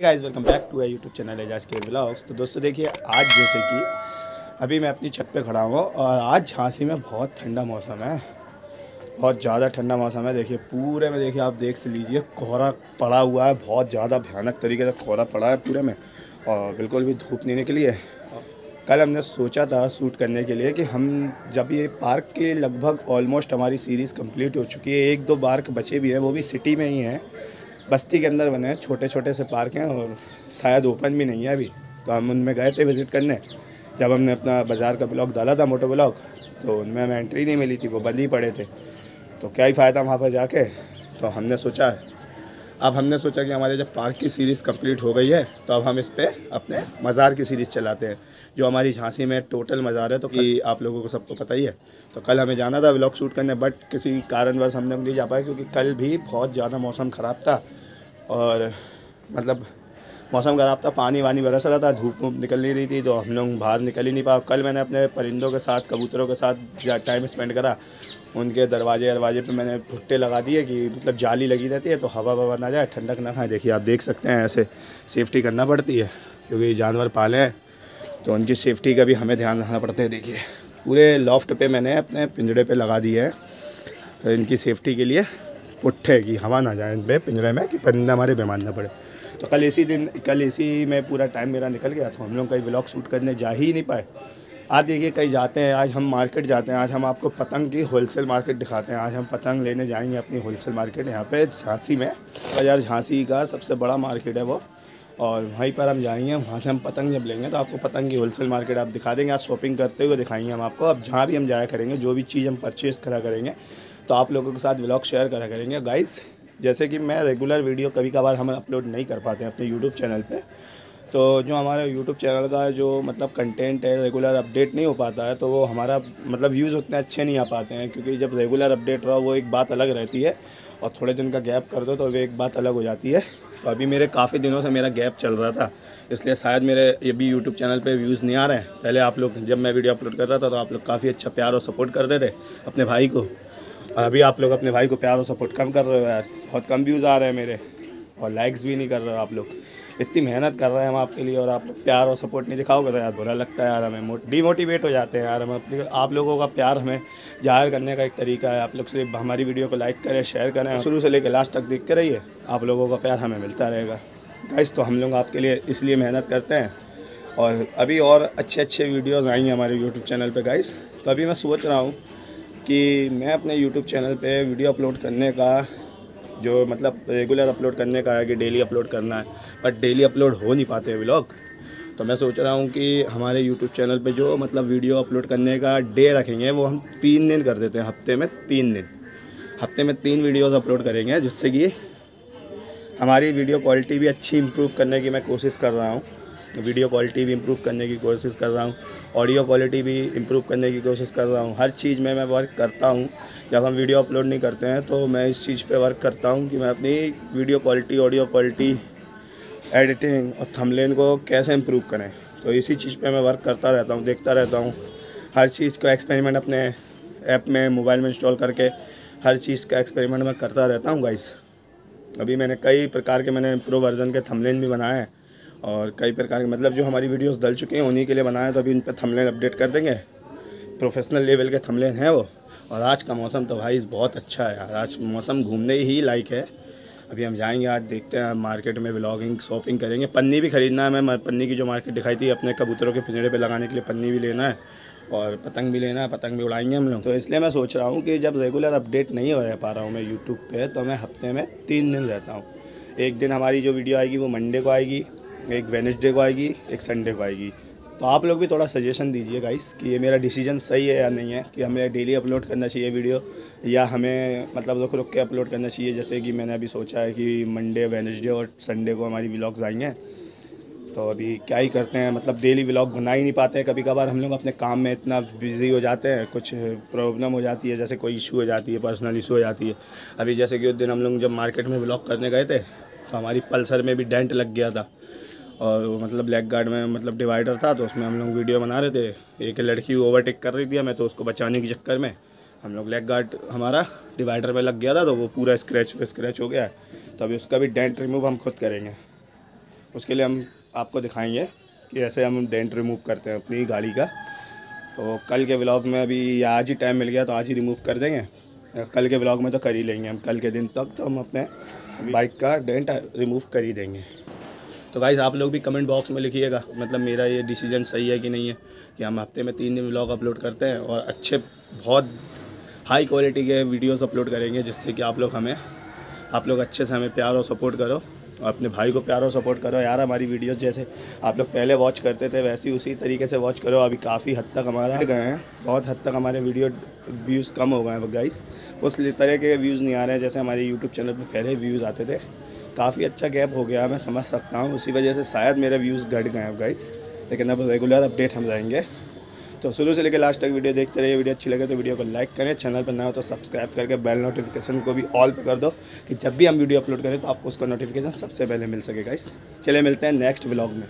Guys welcome back to I YouTube channel Ejaz के blogs तो दोस्तों देखिए, आज जैसे कि अभी मैं अपनी छत पे खड़ा हूँ और आज झांसी में बहुत ठंडा मौसम है। बहुत ज़्यादा ठंडा मौसम है। देखिए, पूरे में देखिए, आप देख लीजिए, कोहरा पड़ा हुआ है, बहुत ज़्यादा भयानक तरीके से कोहरा पड़ा है पूरे में। और बिल्कुल भी धूप नहीं निकली है। कल हमने सोचा था शूट करने के लिए कि हम जब ये पार्क के लगभग ऑलमोस्ट हमारी सीरीज़ कंप्लीट हो चुकी है, एक दो पार्क बचे भी हैं, वो भी सिटी में ही हैं। बस्ती के अंदर बने हैं छोटे छोटे से पार्क हैं और शायद ओपन भी नहीं है अभी। तो हम उनमें गए थे विज़िट करने। जब हमने अपना बाज़ार का ब्लॉक डाला था, मोटो ब्लॉक तो उनमें हमें एंट्री नहीं मिली थी, वो बंद ही पड़े थे। तो क्या ही फ़ायदा वहाँ पर जाके? तो हमने सोचा, अब हमने सोचा कि हमारे जब पार्क की सीरीज़ कंप्लीट हो गई है तो अब हम इस पर अपने मज़ार की सीरीज़ चलाते हैं। जो हमारी झांसी में टोटल मज़ार है तो कि आप लोगों को सबको पता ही है। तो कल हमें जाना था व्लॉग शूट करने बट किसी कारणवश हमने नहीं जा पाया क्योंकि कल भी बहुत ज़्यादा मौसम ख़राब था। और मतलब मौसम ख़राब था, पानी वानी बरस रहा था, धूप वूप निकल नहीं रही थी तो हम लोग बाहर निकल ही नहीं पाए। कल मैंने अपने परिंदों के साथ, कबूतरों के साथ टाइम स्पेंड करा। उनके दरवाजे दरवाजे पे मैंने भुट्टे लगा दिए कि मतलब जाली लगी रहती है तो हवा ववा ना जाए, ठंडक ना खाए। देखिए, आप देख सकते हैं, ऐसे सेफ्टी करना पड़ती है, क्योंकि जानवर पाले हैं तो उनकी सेफ्टी का भी हमें ध्यान रखना पड़ता है। देखिए, पूरे लॉफ्ट पे मैंने अपने पिंजड़े पे लगा दिए हैं इनकी सेफ्टी के लिए पुट्ठे की हवा ना जाए इन पिंजरे में कि परिंदा हमारे बीमार ना पड़े। तो कल इसी दिन, कल इसी में पूरा टाइम मेरा निकल गया तो हम लोग कहीं व्लॉग शूट करने जा ही नहीं पाए। आज देखिए कहीं जाते हैं, आज हम मार्केट जाते हैं, आज हम आपको पतंग की होलसेल मार्केट दिखाते हैं। आज हम पतंग लेने जाएँगे अपनी होलसेल मार्केट यहाँ पे झांसी में। बाज़ार झांसी का सबसे बड़ा मार्केट है वो। और वहीं पर हम जाएँगे, वहाँ से हम पतंग जब लेंगे तो आपको पतंग की होलसेल मार्केट आप दिखा देंगे आज शॉपिंग करते हुए दिखाएँगे हम आपको। अब जहाँ भी हम जाया करेंगे, जो भी चीज़ हम परचेज़ करा करेंगे तो आप लोगों के साथ व्लॉग शेयर करा करेंगे। गाइस जैसे कि मैं रेगुलर वीडियो कभी कभार हम अपलोड नहीं कर पाते हैं अपने यूट्यूब चैनल पे तो जो हमारे यूट्यूब चैनल का जो मतलब कंटेंट है रेगुलर अपडेट नहीं हो पाता है तो वो हमारा मतलब व्यूज़ उतने अच्छे नहीं आ पाते हैं, क्योंकि जब रेगुलर अपडेट रहो, वो एक बात अलग रहती है और थोड़े दिन का गैप कर दो तो वो एक बात अलग हो जाती है। तो अभी मेरे काफ़ी दिनों से मेरा गैप चल रहा था, इसलिए शायद मेरे ये भी यूट्यूब चैनल पे व्यूज़ नहीं आ रहे हैं। पहले आप लोग, जब मैं वीडियो अपलोड करता था तो आप लोग काफ़ी अच्छा प्यार और सपोर्ट करते थे अपने भाई को। अभी आप लोग अपने भाई को प्यार और सपोर्ट कम कर रहे हो यार। बहुत कम व्यूज़ आ रहे हैं मेरे। और लाइक्स भी नहीं कर रहे हो आप लोग। इतनी मेहनत कर रहे हैं हम आपके लिए और आप लोग प्यार और सपोर्ट नहीं दिखाओगे तो यार बुरा लगता है यार हमें। डीमोटिवेट हो जाते हैं यार हम अपने आप लोगों का प्यार हमें ज़ाहिर करने का एक तरीका है। आप लोग सिर्फ़ हमारी वीडियो को लाइक करें शेयर करें शुरू से लेकर लास्ट तक देखते रहिए। आप लोगों का प्यार हमें मिलता रहेगा। गाइस तो हम लोग आपके लिए इसलिए मेहनत करते हैं। और अभी और अच्छे अच्छे वीडियोज़ आएँगे हमारे यूट्यूब चैनल पर गाइस तो अभी मैं सोच रहा हूँ कि मैं अपने यूट्यूब चैनल पे वीडियो अपलोड करने का, जो मतलब रेगुलर अपलोड करने का है कि डेली अपलोड करना है बट डेली अपलोड हो नहीं पाते व्लॉग तो मैं सोच रहा हूँ कि हमारे यूट्यूब चैनल पे जो मतलब वीडियो अपलोड करने का डे रखेंगे, वो हम तीन दिन कर देते हैं, हफ़्ते में तीन दिन। हफ़्ते में तीन वीडियोस अपलोड करेंगे, जिससे कि हमारी वीडियो क्वालिटी भी अच्छी इम्प्रूव करने की मैं कोशिश कर रहा हूँ। वीडियो क्वालिटी भी इम्प्रूव करने की कोशिश कर रहा हूँ ऑडियो क्वालिटी भी इम्प्रूव करने की कोशिश कर रहा हूँ। हर चीज़ में मैं वर्क करता हूँ। जब हम वीडियो अपलोड नहीं करते हैं तो मैं इस चीज़ पे वर्क करता हूँ कि मैं अपनी video quality audio quality editing और थमलेन को कैसे इम्प्रूव करें। तो इसी चीज़ पर मैं वर्क करता रहता हूँ, देखता रहता हूँ। हर चीज़ का एक्सपेरिमेंट अपने ऐप में मोबाइल में इंस्टॉल करके हर चीज़ का एक्सपेरिमेंट मैं करता रहता हूँ गाइस अभी मैंने कई प्रकार के मैंने प्रो वर्जन के थमलेन भी बनाए हैं। और कई प्रकार के मतलब जो हमारी वीडियोस डल चुके हैं, उन्हीं के लिए बनाया तो अभी उन पर थमलेन अपडेट कर देंगे। प्रोफेशनल लेवल के थमलेन हैं वो। और आज का मौसम तो भाई बहुत अच्छा है यार। आज मौसम घूमने ही लायक है। अभी हम जाएँगे, आज देखते हैं मार्केट में ब्लॉगिंग शॉपिंग करेंगे। पन्नी भी ख़रीदना है, मैं पन्नी की जो मार्केट दिखाई थी, अपने कबूतरों के पिंजड़े पे लगाने के लिए पन्नी भी लेना है और पतंग भी लेना है, पतंग भी उड़ाएँगे हम लोग। तो इसलिए मैं सोच रहा हूँ कि जब रेगुलर अपडेट नहीं हो पा रहा हूँ मैं यूट्यूब पर तो मैं हफ़्ते में तीन दिन रहता हूँ। एक दिन हमारी जो वीडियो आएगी, वो मंडे को आएगी। एक वेनसडे को आएगी, एक संडे को आएगी। तो आप लोग भी थोड़ा सजेशन दीजिए गाइस कि ये मेरा डिसीज़न सही है या नहीं है, कि हमें डेली अपलोड करना चाहिए वीडियो या हमें मतलब रुक रुक के अपलोड करना चाहिए। जैसे कि मैंने अभी सोचा है कि मंडे वेनसडे और संडे को हमारी व्लॉग्स आएँगे तो अभी क्या ही करते हैं मतलब डेली व्लॉग बना ही नहीं पाते हैं। कभी कभार हम लोग अपने काम में इतना बिज़ी हो जाते हैं, कुछ प्रॉब्लम हो जाती है, जैसे कोई इशू हो जाती है पर्सनल इशू हो जाती है। अभी जैसे कि उस दिन हम लोग जब मार्केट में व्लॉग करने गए थे तो हमारी पल्सर में भी डेंट लग गया था। और मतलब ब्लैक गार्ड में मतलब डिवाइडर था तो उसमें हम लोग वीडियो बना रहे थे। एक लड़की ओवरटेक कर रही थी हमें तो उसको बचाने के चक्कर में हम लोग ब्लैक गार्ड हमारा डिवाइडर में लग गया था तो वो पूरा स्क्रैच स्क्रैच हो गया। तो अभी उसका भी डेंट रिमूव हम खुद करेंगे। उसके लिए हम आपको दिखाएँगे कि ऐसे हम डेंट रिमूव करते हैं अपनी गाड़ी का। तो कल के ब्लॉग में अभी आज ही टाइम मिल गया तो आज ही रिमूव कर देंगे। कल के ब्लॉग में तो कर ही लेंगे हम, कल के दिन तक तो हम अपने बाइक का डेंट रिमूव कर ही देंगे। तो गाइज़ आप लोग भी कमेंट बॉक्स में लिखिएगा मतलब मेरा ये डिसीज़न सही है कि नहीं है कि हम हफ़्ते में तीन दिन ब्लॉग अपलोड करते हैं और अच्छे, बहुत हाई क्वालिटी के वीडियोस अपलोड करेंगे जिससे कि आप लोग हमें, आप लोग अच्छे से हमें प्यार और सपोर्ट करो और अपने भाई को प्यार और सपोर्ट करो। यार, हमारी वीडियोस जैसे आप लोग पहले वॉच करते थे, वैसे ही उसी तरीके से वॉच करो। अभी काफ़ी हद तक हमारा गए हैं, बहुत हद तक हमारे वीडियो व्यूज़ कम हो गए हैं गाइस उस तरह के व्यूज़ नहीं आ रहे हैं, जैसे हमारे यूट्यूब चैनल पर पहले व्यूज़ आते थे। काफ़ी अच्छा गैप हो गया, मैं समझ सकता हूँ। उसी वजह से शायद मेरे व्यूज़ घट गए गाइस लेकिन अब रेगुलर अपडेट हम जाएँगे तो शुरू से लेकर लास्ट तक वीडियो देखते रहिए। वीडियो अच्छी लगे तो वीडियो को लाइक करें। चैनल पर नया हो तो सब्सक्राइब करके बेल नोटिफिकेशन को भी ऑल पे कर दो कि जब भी हम वीडियो अपलोड करें तो आपको उसका नोटिफिकेशन सबसे पहले मिल सकेगा इस चले मिलते हैं नेक्स्ट ब्लॉग में।